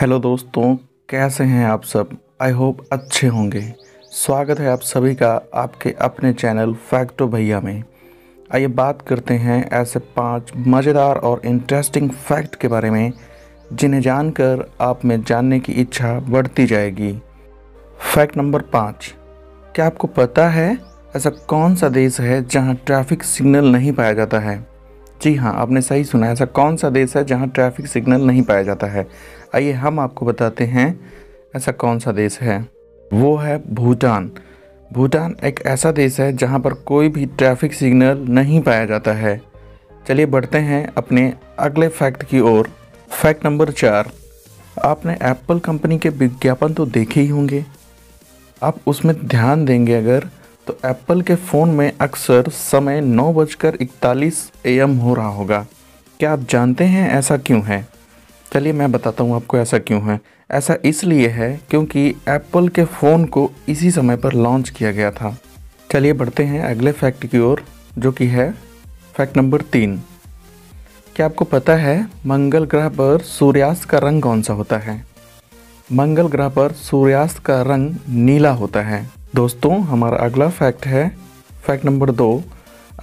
Hello दोस्तों, कैसे हैं आप सब? आई होप अच्छे होंगे। स्वागत है आप सभी का आपके अपने चैनल फैक्टो भैया में। आइए बात करते हैं ऐसे पाँच मज़ेदार और इंटरेस्टिंग फैक्ट के बारे में, जिन्हें जानकर आप में जानने की इच्छा बढ़ती जाएगी। फैक्ट नंबर पाँच। क्या आपको पता है ऐसा कौन सा देश है जहाँ ट्रैफ़िक सिग्नल नहीं पाया जाता है? जी हाँ आपने सही सुना ऐसा कौन सा देश है जहाँ ट्रैफ़िक सिग्नल नहीं पाया जाता है? आइए हम आपको बताते हैं, ऐसा कौन सा देश है? वो है भूटान। भूटान एक ऐसा देश है जहाँ पर कोई भी ट्रैफ़िक सिग्नल नहीं पाया जाता है। चलिए बढ़ते हैं अपने अगले फैक्ट की ओर। फैक्ट नंबर चार। आपने एप्पल कंपनी के विज्ञापन तो देखे ही होंगे। आप उसमें ध्यान देंगे अगर तो एप्पल के फ़ोन में अक्सर समय नौ बजकर इकतालीस एम हो रहा होगा। क्या आप जानते हैं ऐसा क्यों है? चलिए मैं बताता हूँ आपको ऐसा क्यों है। ऐसा इसलिए है क्योंकि एप्पल के फ़ोन को इसी समय पर लॉन्च किया गया था। चलिए बढ़ते हैं अगले फैक्ट की ओर, जो कि है फैक्ट नंबर तीन। क्या आपको पता है मंगल ग्रह पर सूर्यास्त का रंग कौन सा होता है? मंगल ग्रह पर सूर्यास्त का रंग नीला होता है। दोस्तों, हमारा अगला फैक्ट है। फैक्ट नंबर दो,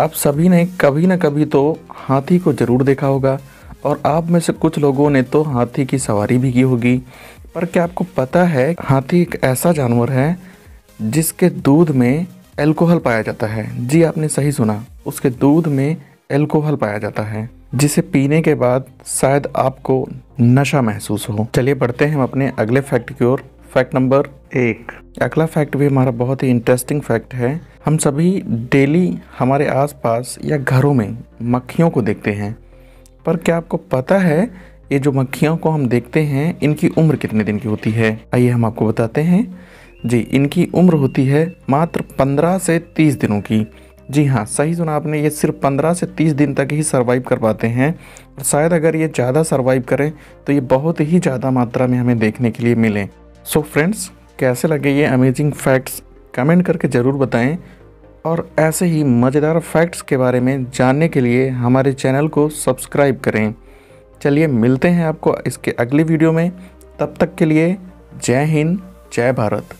आप सभी ने कभी ना कभी तो हाथी को ज़रूर देखा होगा और आप में से कुछ लोगों ने तो हाथी की सवारी भी की होगी। पर क्या आपको पता है, हाथी एक ऐसा जानवर है जिसके दूध में एल्कोहल पाया जाता है? जी, आपने सही सुना। उसके दूध में एल्कोहल पाया जाता है, जिसे पीने के बाद शायद आपको नशा महसूस हो। चलिए बढ़ते हैं हम अपने अगले फैक्ट की ओर। फैक्ट नंबर एक। अगला फैक्ट भी हमारा बहुत ही इंटरेस्टिंग फैक्ट है। हम सभी डेली हमारे आसपास या घरों में मक्खियों को देखते हैं। पर क्या आपको पता है ये जो मक्खियों को हम देखते हैं, इनकी उम्र कितने दिन की होती है? आइए हम आपको बताते हैं। जी, इनकी उम्र होती है मात्र पंद्रह से तीस दिनों की। जी हाँ सही सुना आपने, ये सिर्फ़ पंद्रह से तीस दिन तक ही सर्वाइव कर पाते हैं। और शायद अगर ये ज़्यादा सर्वाइव करें तो ये बहुत ही ज़्यादा मात्रा में हमें देखने के लिए मिलें। सो so फ्रेंड्स कैसे लगे ये अमेजिंग फैक्ट्स कमेंट करके ज़रूर बताएँ। और ऐसे ही मज़ेदार फैक्ट्स के बारे में जानने के लिए हमारे चैनल को सब्सक्राइब करें। चलिए मिलते हैं आपको इसके अगले वीडियो में। तब तक के लिए जय हिंद, जय भारत।